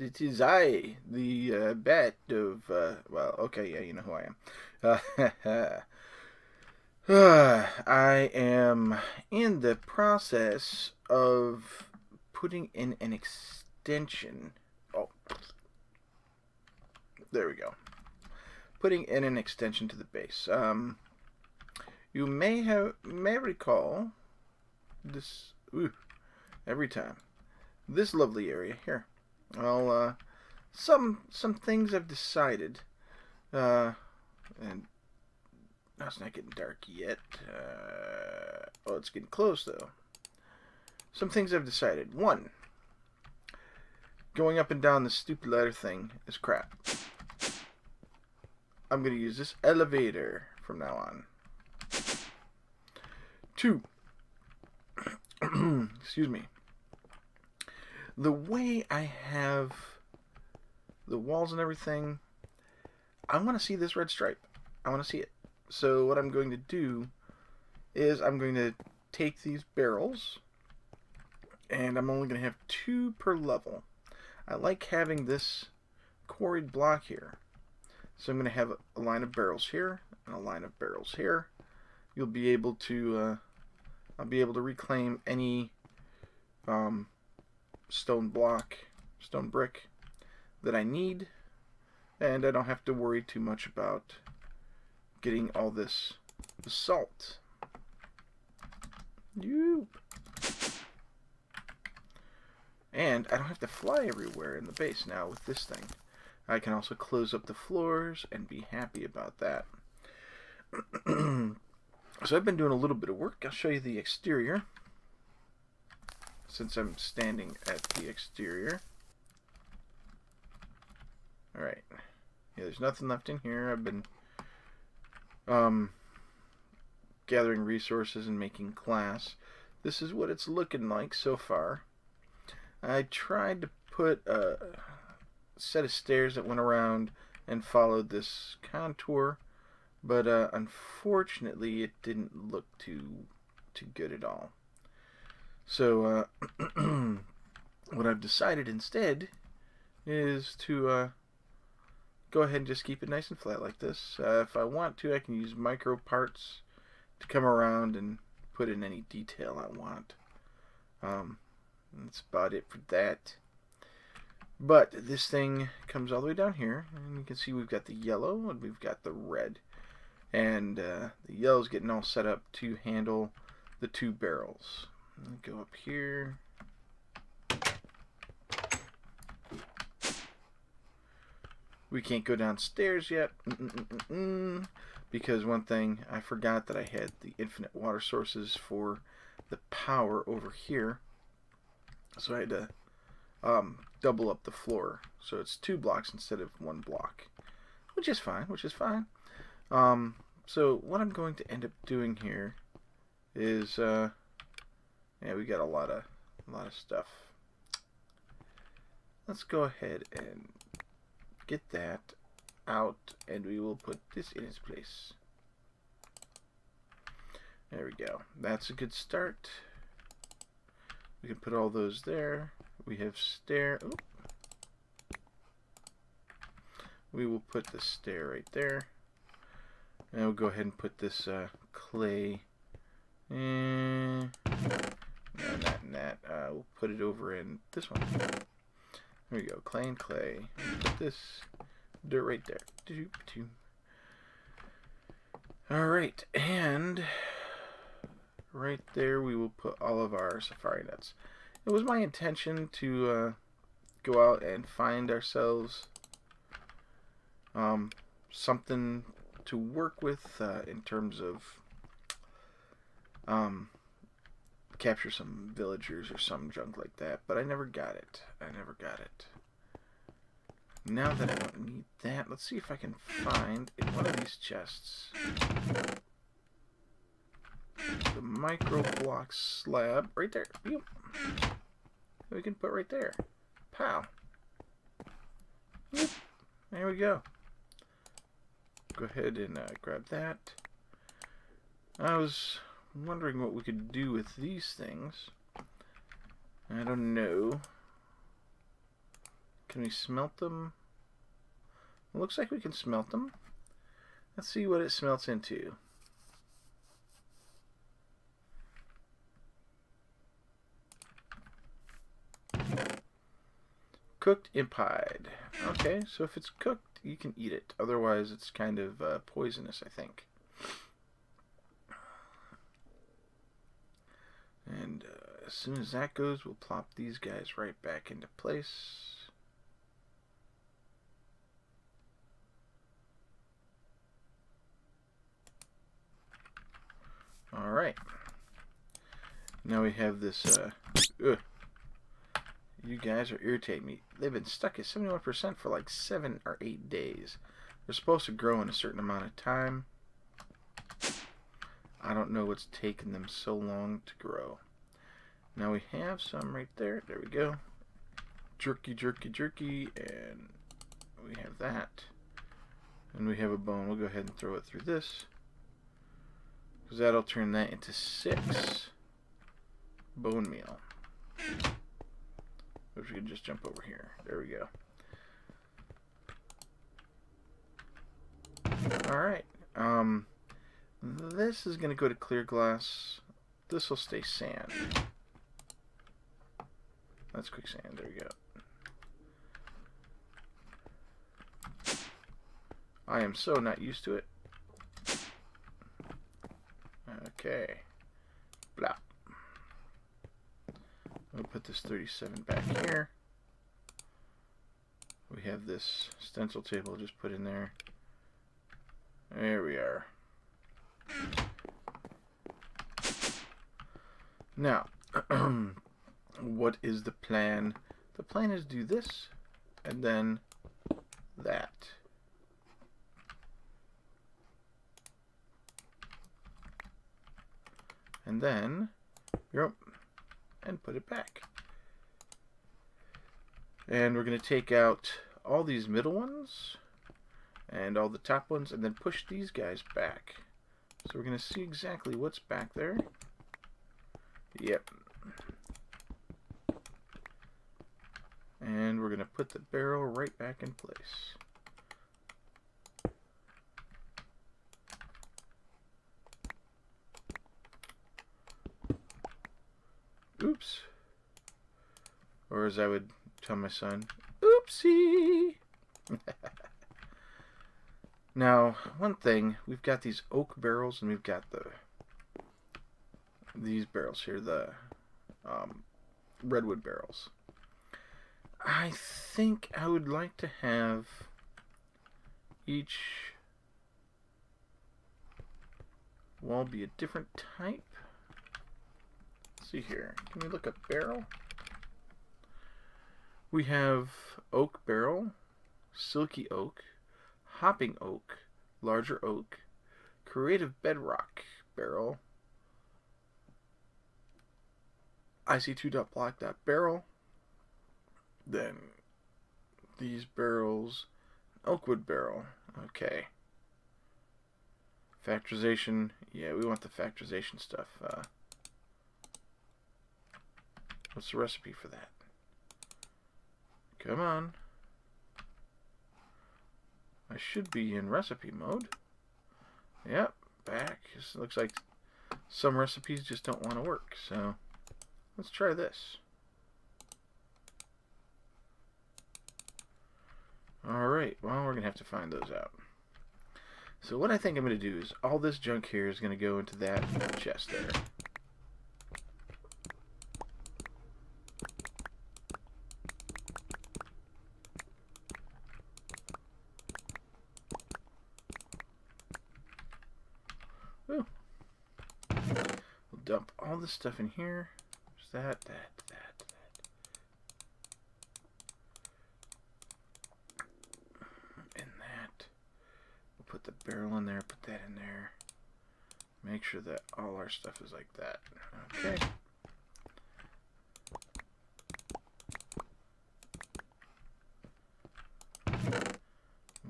It is I, the uh, bat of. Uh, well, okay, yeah, you know who I am. Uh, I am in the process of putting in an extension. Oh, there we go. Putting in an extension to the base. Um, you may have may recall this. Ooh, every time this lovely area here. Well, uh, some some things I've decided, uh, and no, it's not getting dark yet. Uh, oh, it's getting close though. Some things I've decided. One, going up and down the stupid ladder thing is crap. I'm gonna use this elevator from now on. Two. Excuse me the way I have the walls and everything, I want to see this red stripe. I want to see it. So what I'm going to do is I'm going to take these barrels and I'm only going to have two per level. I like having this quarried block here. So I'm going to have a line of barrels here and a line of barrels here. You'll be able to, uh, I'll be able to reclaim any um, stone block, stone brick that I need. And I don't have to worry too much about getting all this basalt. You. And I don't have to fly everywhere in the base now with this thing. I can also close up the floors and be happy about that. so I've been doing a little bit of work. I'll show you the exterior since I'm standing at the exterior. Alright. Yeah, there's nothing left in here. I've been um, gathering resources and making class. This is what it's looking like so far. I tried to put a set of stairs that went around and followed this contour, but uh, unfortunately it didn't look too too good at all. So, uh, what I've decided instead is to uh, go ahead and just keep it nice and flat like this. Uh, if I want to, I can use micro parts to come around and put in any detail I want. Um, that's about it for that. But this thing comes all the way down here, and you can see we've got the yellow and we've got the red. And uh, the yellow's getting all set up to handle the two barrels go up here. We can't go downstairs yet mm -mm -mm because one thing I forgot that I had the infinite water sources for the power over here. So I had to um, double up the floor. So it's two blocks instead of one block, which is fine, which is fine. Um, so what I'm going to end up doing here is uh, yeah, we got a lot of a lot of stuff. Let's go ahead and get that out and we will put this in its place. There we go. That's a good start. We can put all those there. We have stair. We will put the stair right there. And we'll go ahead and put this uh, clay. Eh, no, not in that. Uh, we'll put it over in this one. There we go. Clay and clay. Put this dirt right there. Alright, and right there we will put all of our safari nets. It was my intention to uh, go out and find ourselves um, something to work with uh, in terms of um, capture some villagers or some junk like that, but I never got it. I never got it. Now that I don't need that, let's see if I can find in one of these chests the micro block slab right there. Yep. We can put right there. Pow. Yep. There we go. Go ahead and uh, grab that. I was wondering what we could do with these things. I don't know. Can we smelt them? It looks like we can smelt them. Let's see what it smelts into. Cooked impied. Okay, so if it's cooked, you can eat it. Otherwise, it's kind of uh, poisonous, I think. And uh, as soon as that goes, we'll plop these guys right back into place. All right. Now we have this. Uh, ugh. You guys are irritating me. They've been stuck at 71% for like 7 or 8 days. They're supposed to grow in a certain amount of time. I don't know what's taken them so long to grow. Now we have some right there. There we go. Jerky, jerky, jerky. And we have that. And we have a bone. We'll go ahead and throw it through this. Because that'll turn that into six bone meal. If we can just jump over here. There we go. Alright. Um, this is going to go to clear glass. This will stay sand. That's quicksand. There we go. I am so not used to it. Okay. Blah. We'll put this 37 back here. We have this stencil table just put in there. There we are. Now, what is the plan? The plan is do this and then that. And then, yep, and put it back. And we're going to take out all these middle ones and all the top ones and then push these guys back. So we're going to see exactly what's back there. Yep. And we're going to put the barrel right back in place. Oops. Or as I would tell my son, oopsie. now, one thing, we've got these oak barrels and we've got the these barrels here, the um, redwood barrels. I think I would like to have each wall be a different type see here. Can we look up barrel? We have oak barrel, silky oak, hopping oak, larger oak, creative bedrock barrel, ic2.block.barrel, then these barrels, oakwood barrel, okay. Factorization, yeah, we want the factorization stuff. Uh, What's the recipe for that? Come on. I should be in recipe mode. Yep, back. It looks like some recipes just don't want to work. So let's try this. Alright, well, we're going to have to find those out. So what I think I'm going to do is all this junk here is going to go into that chest there. Ooh. We'll dump all this stuff in here. There's that, that, that, that. And that. We'll put the barrel in there, put that in there. Make sure that all our stuff is like that. Okay.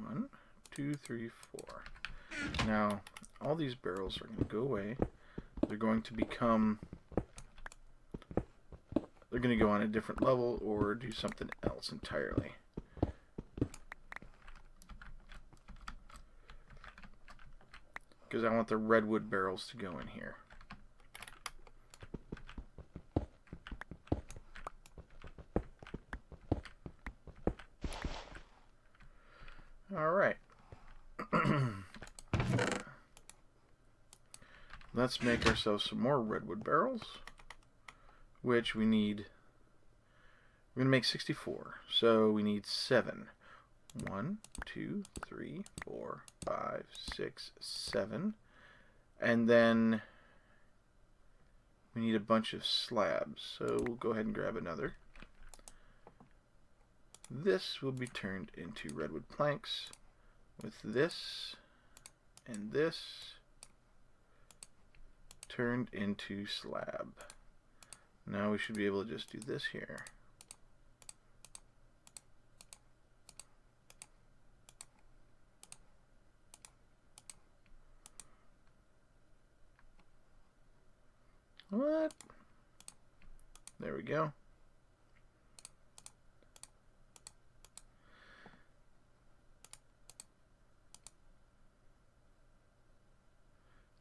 One, two, three, four. Now, all these barrels are going to go away they're going to become they're going to go on a different level or do something else entirely. Because I want the redwood barrels to go in here. Alright. Let's make ourselves some more redwood barrels. Which we need... We're going to make 64. So we need 7. 1, 2, 3, 4, 5, 6, 7. And then we need a bunch of slabs. So we'll go ahead and grab another. This will be turned into redwood planks with this and this turned into slab. Now we should be able to just do this here. What? There we go.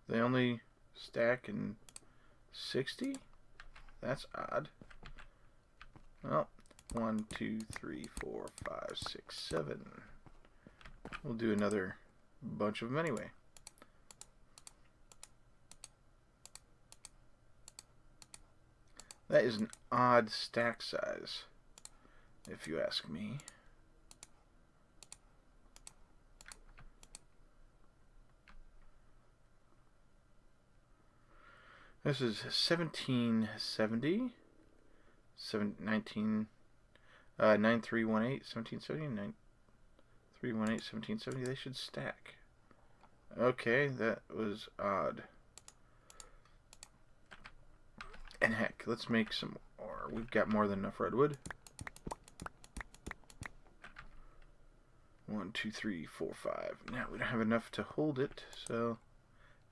They only stack in 60? That's odd. Well, one, two, three, four, five, six, seven. We'll do another bunch of them anyway. That is an odd stack size, if you ask me. This is 1770, 7, 19, uh, 9318, 1770, 9318, 1770. They should stack. Okay, that was odd. And heck, let's make some more. We've got more than enough redwood. One, two, three, four, five. Now we don't have enough to hold it, so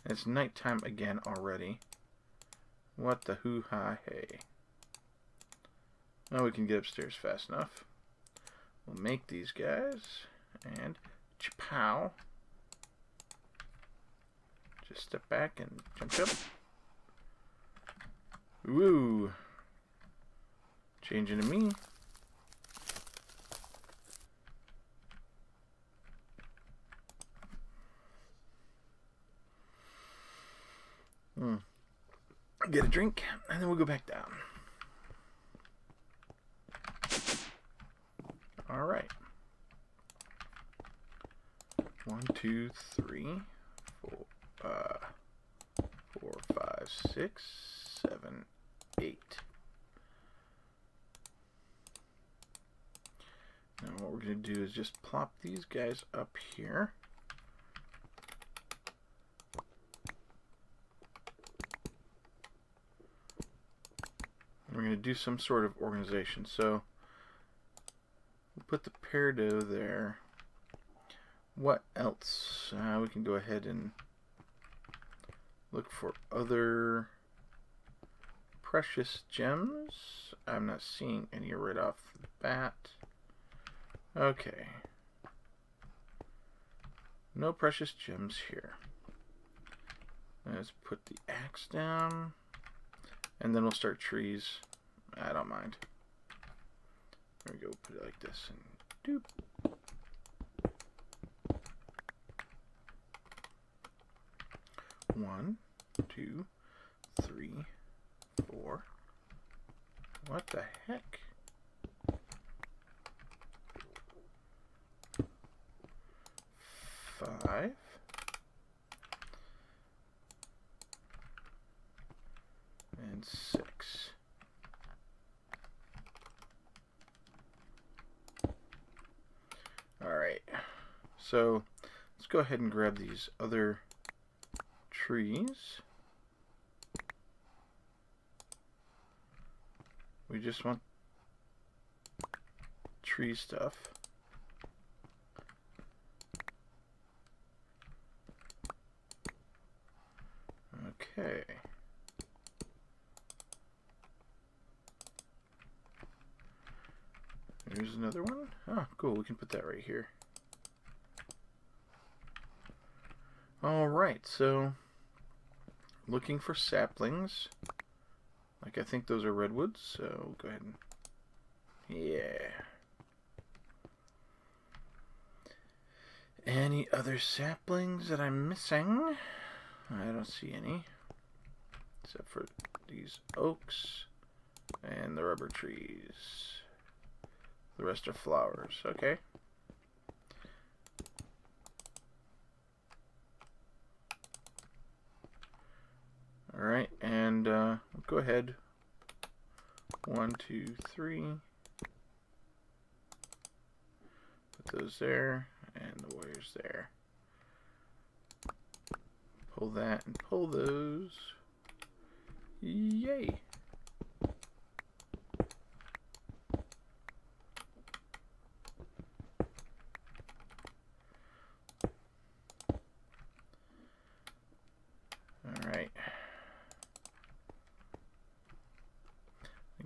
it's nighttime again already. What the hoo-ha hey. Now we can get upstairs fast enough. We'll make these guys and chapow. Just step back and jump up. Woo! Changing to me. Hmm get a drink, and then we'll go back down. All right. One, two, three, four, uh, five, six, seven, eight. Now what we're going to do is just plop these guys up here. we're going to do some sort of organization. So we'll put the peridot there. What else? Uh, we can go ahead and look for other precious gems. I'm not seeing any right off the bat. Okay. No precious gems here. Let's put the axe down. And then we'll start trees. I don't mind. There we go, put it like this and doop. One, two, three, four. What the heck? Five. And six. Alright, so let's go ahead and grab these other trees. We just want tree stuff. Okay. There's another one. Oh, cool. We can put that right here. Alright, so looking for saplings. Like I think those are redwoods, so go ahead and yeah. Any other saplings that I'm missing? I don't see any. Except for these oaks and the rubber trees. The rest are flowers, okay? Alright, and uh, go ahead. One, two, three. Put those there, and the wires there. Pull that and pull those. Yay!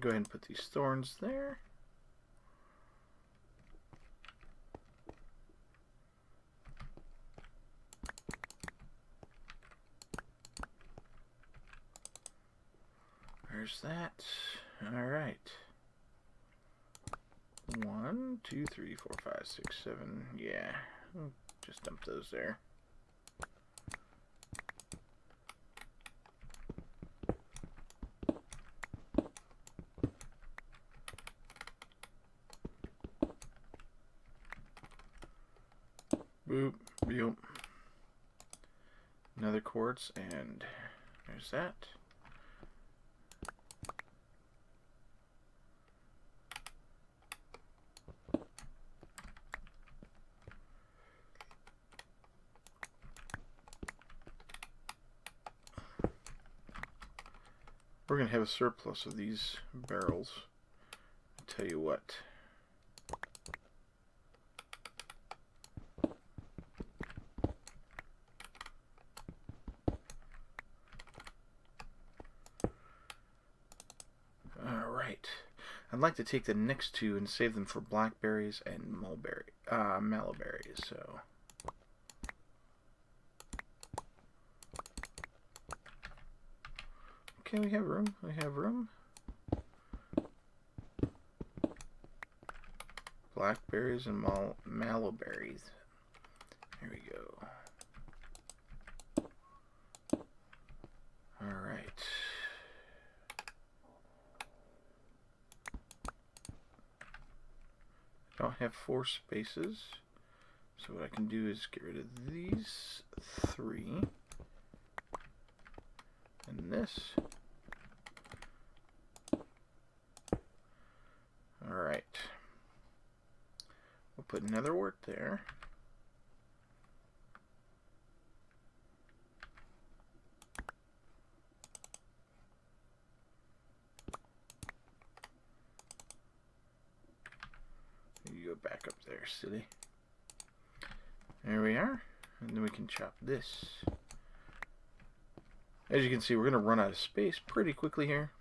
go ahead and these thorns there. There's that. All right. One, two, three, four, five, six, seven. Yeah, just dump those there. And there's that. We're going to have a surplus of these barrels. I'll tell you what. I'd like to take the next two and save them for blackberries and mulberry, uh, maloberries. So. Okay, we have room. We have room. Blackberries and mal maloberries. Here we go. All right. Don't have four spaces. So what I can do is get rid of these three. And this. Alright. We'll put another wart there. back up there, silly. There we are. And then we can chop this. As you can see, we're going to run out of space pretty quickly here.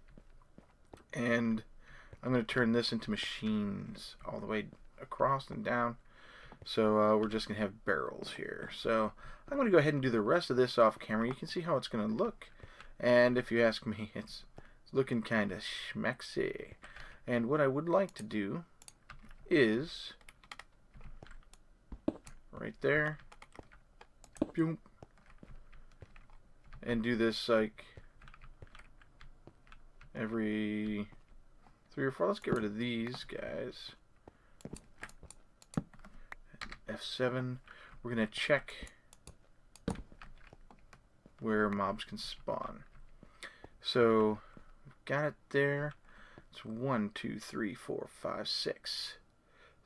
And I'm going to turn this into machines all the way across and down. So uh, we're just going to have barrels here. So I'm going to go ahead and do the rest of this off camera. You can see how it's going to look. And if you ask me, it's, it's looking kind of schmexy. And what I would like to do is right there. Boom. And do this like every three or four. Let's get rid of these guys. F7. We're going to check where mobs can spawn. So, got it there. It's one, two, three, four, five, six.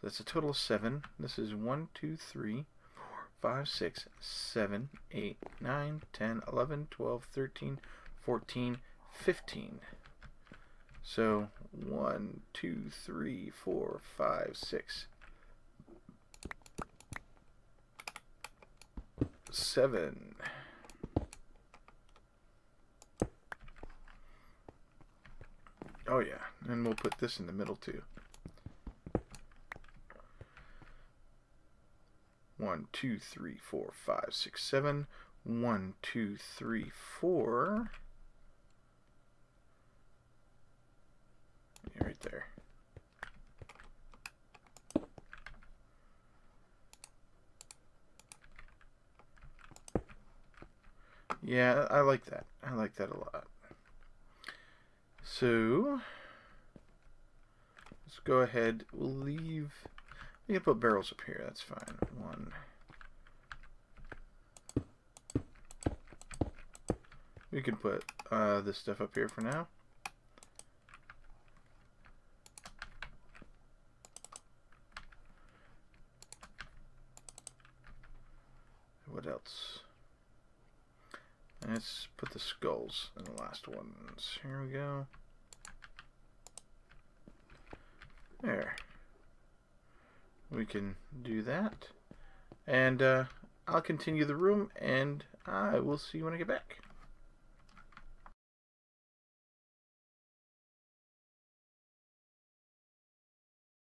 That's a total of seven. This is one, two, three, four, five, six, seven, eight, nine, ten, eleven, twelve, thirteen, fourteen, fifteen. So one, two, three, four, five, six, seven. Oh yeah, and we'll put this in the middle too. One, two, three, four, five, six, seven. One, two, three, four. Yeah, right there. Yeah, I like that. I like that a lot. So, let's go ahead. We'll leave. We can put barrels up here. That's fine. One. We can put uh, this stuff up here for now. What else? Let's put the skulls in the last ones. Here we go. There. Can do that. And uh, I'll continue the room, and I will see you when I get back.